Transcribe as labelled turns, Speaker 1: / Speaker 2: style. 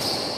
Speaker 1: Yes.